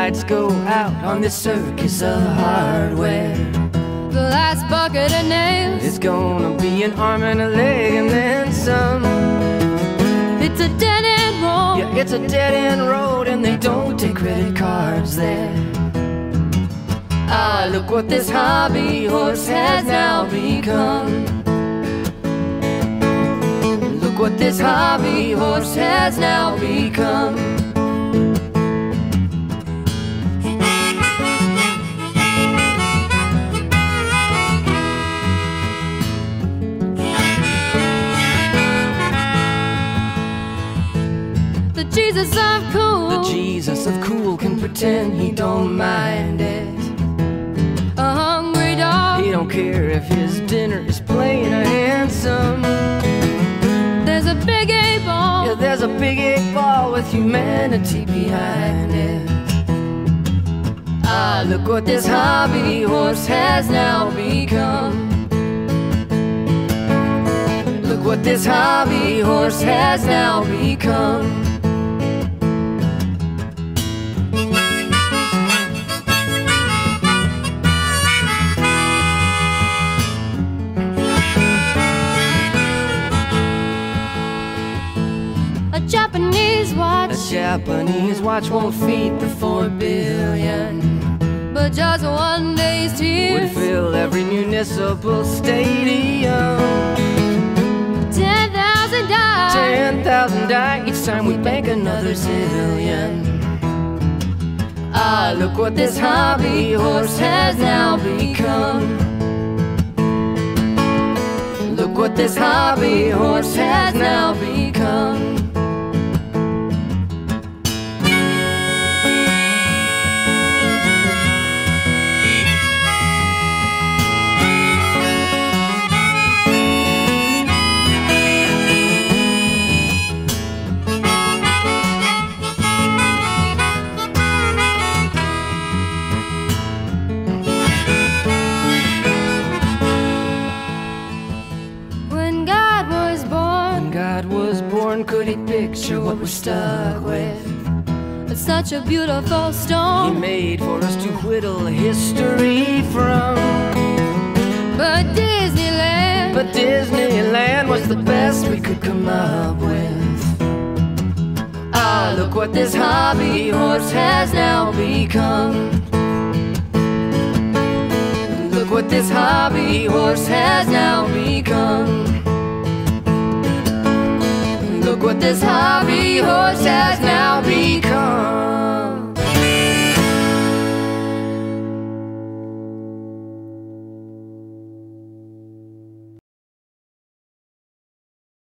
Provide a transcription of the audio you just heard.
lights go out on this circus of hardware. The last bucket of nails. It's gonna be an arm and a leg and then some. It's a dead end road. Yeah, it's a dead end road and they don't take credit cards there. Ah, look what this hobby horse has now become. Look what this hobby horse has now become. Jesus of cool. The Jesus of cool can pretend he don't mind it. a hungry dog. He don't care if his dinner is plain or handsome. There's a big eight ball. Yeah, there's a big eight ball with humanity behind it. Ah, look what this hobby horse has now become. Look what this hobby horse has now become. A Japanese A watch. Japanese watch won't feed the four billion. But just one day's tears Would fill every municipal stadium. Ten thousand die. Ten thousand die each time we bank another zillion. Ah, look what this hobby horse has now become. Look what this hobby horse has now become. God was When born. God was born, could he picture what we're stuck with? It's such a beautiful stone. He made for us to whittle history from. But Disneyland. But Disneyland was the best we could come up with. Ah, look what this hobby horse has now become. Look what this hobby horse has now become. Look what this hobby horse has now become.